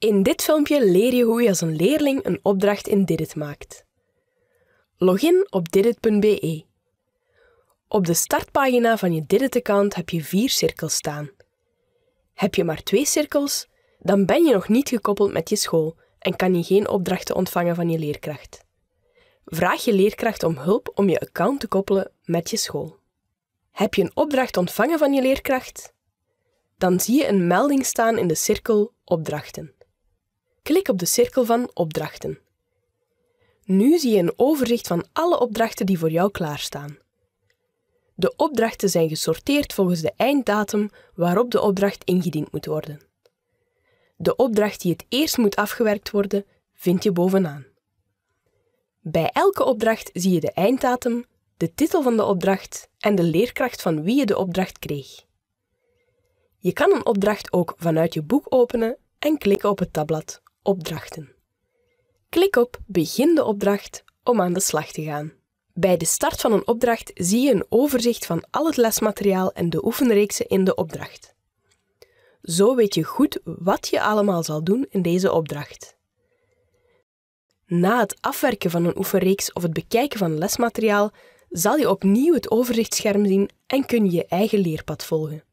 In dit filmpje leer je hoe je als een leerling een opdracht in Didit maakt. Login op didit.be. Op de startpagina van je Didit-account heb je vier cirkels staan. Heb je maar twee cirkels, dan ben je nog niet gekoppeld met je school en kan je geen opdrachten ontvangen van je leerkracht. Vraag je leerkracht om hulp om je account te koppelen met je school. Heb je een opdracht ontvangen van je leerkracht? Dan zie je een melding staan in de cirkel Opdrachten. Klik op de cirkel van Opdrachten. Nu zie je een overzicht van alle opdrachten die voor jou klaarstaan. De opdrachten zijn gesorteerd volgens de einddatum waarop de opdracht ingediend moet worden. De opdracht die het eerst moet afgewerkt worden, vind je bovenaan. Bij elke opdracht zie je de einddatum, de titel van de opdracht en de leerkracht van wie je de opdracht kreeg. Je kan een opdracht ook vanuit je boek openen en klikken op het tabblad Opdrachten. Klik op Begin de opdracht om aan de slag te gaan. Bij de start van een opdracht zie je een overzicht van al het lesmateriaal en de oefenreeksen in de opdracht. Zo weet je goed wat je allemaal zal doen in deze opdracht. Na het afwerken van een oefenreeks of het bekijken van lesmateriaal zal je opnieuw het overzichtsscherm zien en kun je je eigen leerpad volgen.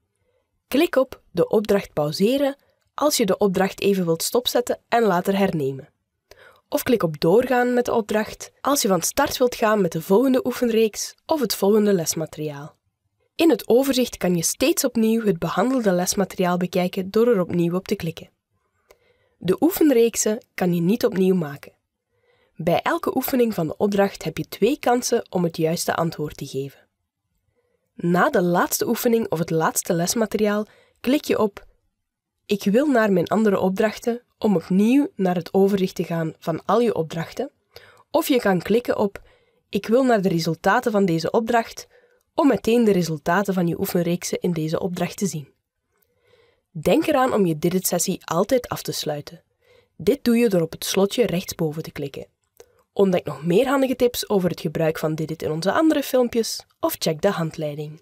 Klik op de opdracht pauzeren als je de opdracht even wilt stopzetten en later hernemen. Of klik op doorgaan met de opdracht als je van start wilt gaan met de volgende oefenreeks of het volgende lesmateriaal. In het overzicht kan je steeds opnieuw het behandelde lesmateriaal bekijken door er opnieuw op te klikken. De oefenreeksen kan je niet opnieuw maken. Bij elke oefening van de opdracht heb je twee kansen om het juiste antwoord te geven. Na de laatste oefening of het laatste lesmateriaal klik je op Ik wil naar mijn andere opdrachten om opnieuw naar het overzicht te gaan van al je opdrachten. Of je kan klikken op Ik wil naar de resultaten van deze opdracht om meteen de resultaten van je oefenreeksen in deze opdracht te zien. Denk eraan om je Didit-sessie altijd af te sluiten. Dit doe je door op het slotje rechtsboven te klikken. Ontdek nog meer handige tips over het gebruik van Didit in onze andere filmpjes of check de handleiding.